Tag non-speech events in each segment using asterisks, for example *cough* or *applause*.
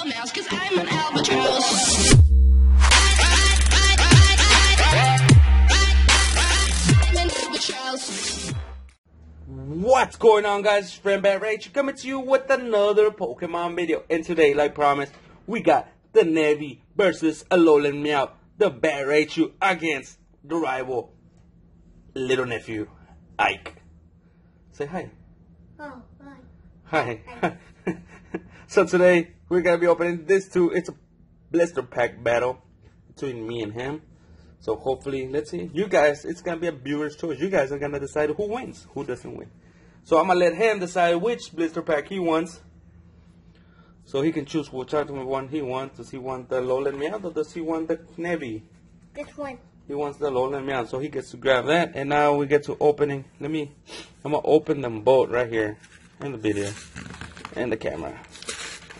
a mouse, cause I'm an albatross. I'm an albatross. What's going on guys, it's friend Bat Rage coming to you with another Pokemon video. And today, like promised, we got the Navy versus Alolan Meowth, the Bat Raichu against the rival little nephew, Ike. Say hi. Oh, right. Hi. *laughs* so today, we're gonna be opening this too. It's a blister pack battle between me and him. So hopefully, let's see. You guys, it's gonna be a viewer's choice. You guys are gonna decide who wins, who doesn't win. So I'm gonna let him decide which blister pack he wants. So he can choose which one he wants. Does he want the Alolan Meowth or does he want the Navy? This one. He wants the Alolan Meowth, so he gets to grab that. And now we get to opening. Let me, I'm gonna open them both right here in the video and the camera.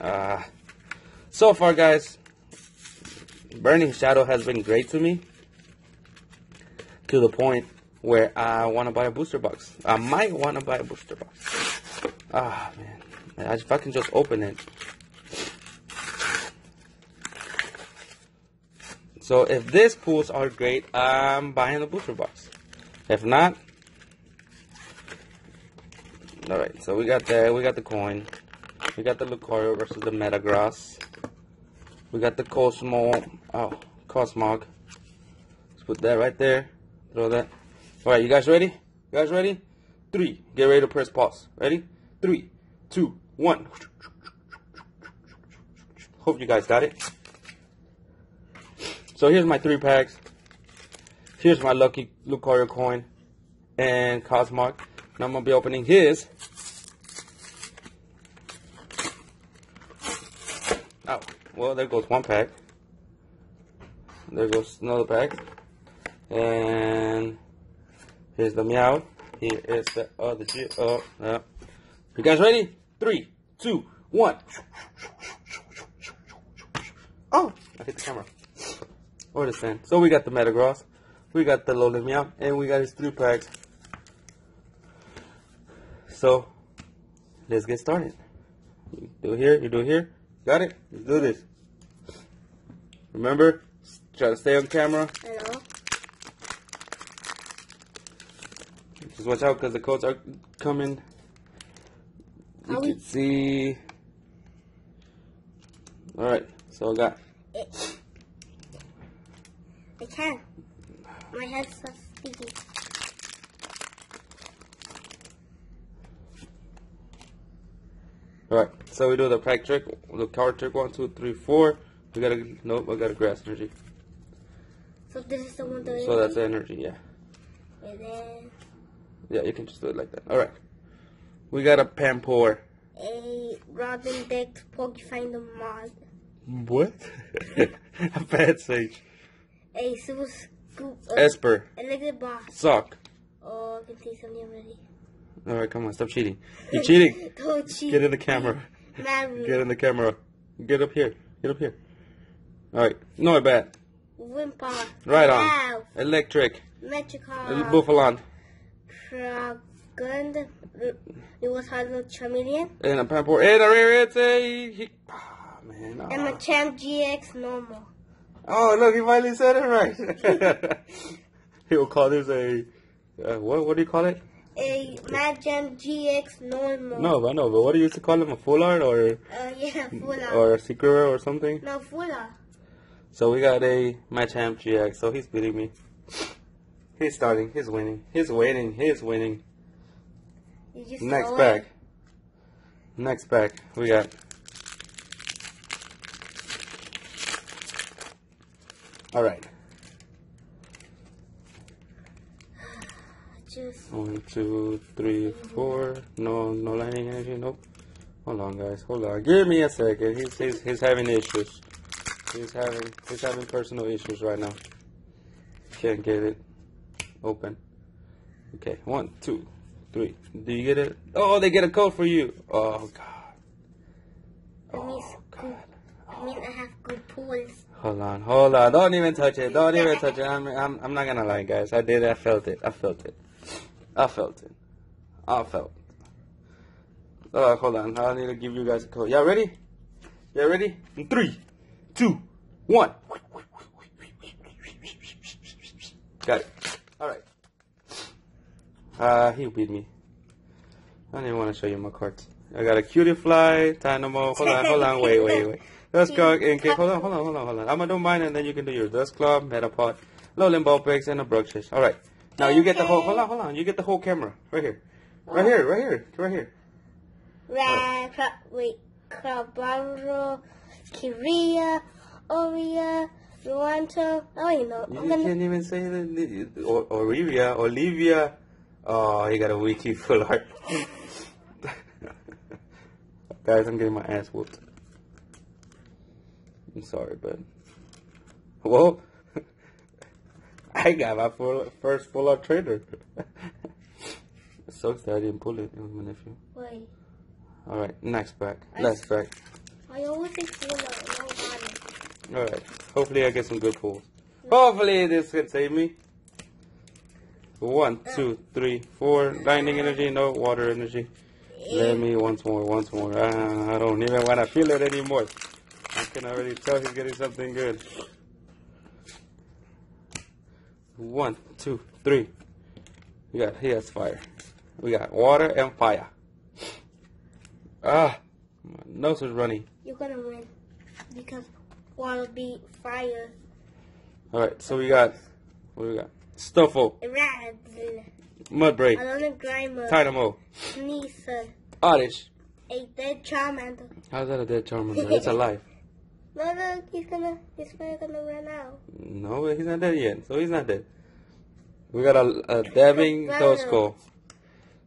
Uh, so far, guys, Burning Shadow has been great to me to the point where I want to buy a booster box. I might want to buy a booster box. Ah, man. If I can just open it. So if these pools are great, I'm buying the booster box. If not, all right. So we got the we got the coin, we got the Lucario versus the Metagross. We got the Cosmo, oh Cosmog. Let's put that right there. Throw that. All right, you guys ready? You guys ready? Three. Get ready to press pause. Ready? Three, two, one. Hope you guys got it. So here's my three packs. Here's my lucky Lucario coin and Cosmog. Now I'm gonna be opening his. Oh, well there goes one pack. There goes another pack. And here's the meow. Here is the other G. Oh, yeah. You guys ready? Three, two, one. Oh, I hit the camera. Oh, or the stand. So we got the Metagross, we got the Alolan Meowth, and we got his three packs. So let's get started. You do here, you do here. Got it? Let's do this. Remember, try to stay on camera. Hello. Just watch out because the codes are coming. You Are we- can see. Alright, so I got It. I can. My head's so sticky. Alright, so we do the pack trick, the card trick one, two, three, four. We got a nope, I got a grass energy. So this is the one that So that's energy, yeah. And then Yeah, you can just do it like that. Alright. We got a Pampor. a Robin decked the mod. What? *laughs* a Bad Sage. A Super Scoop. Uh, Esper. Electric Boss. Sock. Oh, I can see something already. Alright, come on, stop cheating. You're cheating. *laughs* Don't cheat. Get in the camera. Maru. Get in the camera. Get up here. Get up here. Alright, Noibat. Whimper. Right on. Wow. Electric. Metricar. Bouffalant. It was Chameleon. And a Pampor. And a rare, it's a. He, ah, man. And ah. a Champ GX normal. Oh, look, he finally said it right. *laughs* He'll call this a. Uh, what, what do you call it? A Magem GX normal. No, I know, but what do you used to call him? A full art or, Uh, yeah, full art. or a secret or something? No, full art. So we got a Machamp GX, so he's beating me. He's starting, he's winning, he's winning, he's winning. Next throw it. pack. Next pack, we got. Alright. *sighs* Just One, two, three, four. No, no lightning energy. Nope. Hold on, guys. Hold on. Give me a second. He's he's, he's having issues. He's having he's having personal issues right now. Can't get it open. Okay. One, two, three. Do you get it? Oh, they get a code for you. Oh God. Oh. God. I mean, I have good pulls. Hold on, hold on. Don't even touch it. Don't even touch it. I'm, I'm, I'm not gonna lie, guys. I did. I felt it. I felt it. I felt it. I felt. Oh, hold on. I need to give you guys a code. Y'all ready? Y'all ready? In three, two, one. Got it. All right. Uh, he beat me. I don't even want to show you my cards. I got a Cutiefly, dynamo. Hold on, hold on, wait, wait, wait. Dust clock, ink. Hold on, hold on, hold on, hold on. I'm gonna do mine and then you can do yours. Dust club, metapod, low limbo picks, and a Brookshire. All right. Now you get the whole. Hold on, hold on. You get the whole camera right here, right here, right here, right here. Ra, Cra- Kiria, Oria, Ruanto. Oh, you know. You gonna, can't even say the Olivia, Olivia. Oh, he got a Wicke full art. *laughs* Guys, I'm getting my ass whooped. I'm sorry, but well, *laughs* I got my full, first full art trader. it sucks that I didn't pull it. It was my nephew. wait. All right, next back, last back. I always think you know, no All right. Hopefully, I get some good pulls. Hopefully, this can save me. One, two, three, four. Lightning energy, no water energy. Let me once more, once more. Ah, I don't even want to feel it anymore. I can already tell he's getting something good. One, two, three. We got he has fire. We got water and fire. Ah, my nose is running. You're gonna win because water beat fire. All right, so we got what we got? Stufful, Rad, Mudbray, Alona Grimer, Dynamo, Nisa, Oddish. a dead Charmander. How's that a dead Charmander? *laughs* It's alive. No, no, he's gonna, he's probably gonna run out. No, he's not dead yet, so he's not dead. We got a, a dabbing Dosco,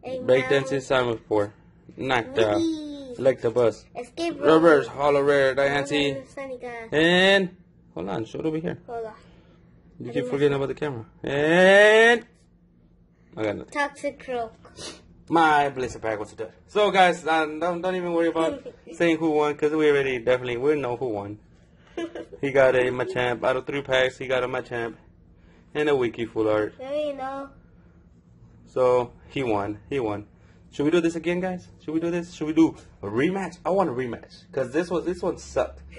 A Break mouse, Dancing Simon Spore, Nocta, Wee, Like the Bus, Escape rope, Reverse, Holo Rare, Diancie, Alona Sunny guy. and hold on, show it over here. Hold on. You keep forgetting about the camera. And I got nothing. Toxicroak. My Blizzard pack was done. So guys, uh, don't don't even worry about *laughs* saying who won because we already definitely we know who won. He got a Machamp out of three packs. He got a Machamp and a Wicke full art. There you know. So he won. He won. Should we do this again, guys? Should we do this? Should we do a rematch? I want a rematch because this was this one sucked. *laughs*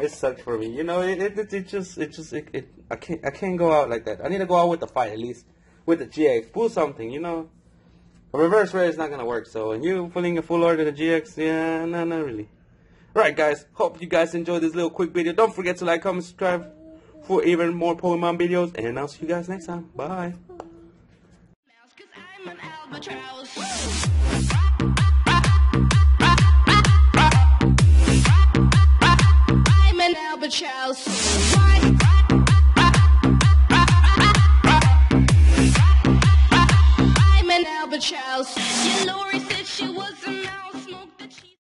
it sucked for me. You know, it it, it, it just it just it, it I can't I can't go out like that. I need to go out with the fight at least with the GX. Pull something, you know. A reverse rare is not gonna work. So and you pulling a full order a GX, yeah, no, not really. Alright, guys. Hope you guys enjoyed this little quick video. Don't forget to like, comment, subscribe for even more Pokemon videos. And I'll see you guys next time. Bye. Mouse, cause I'm an albatross.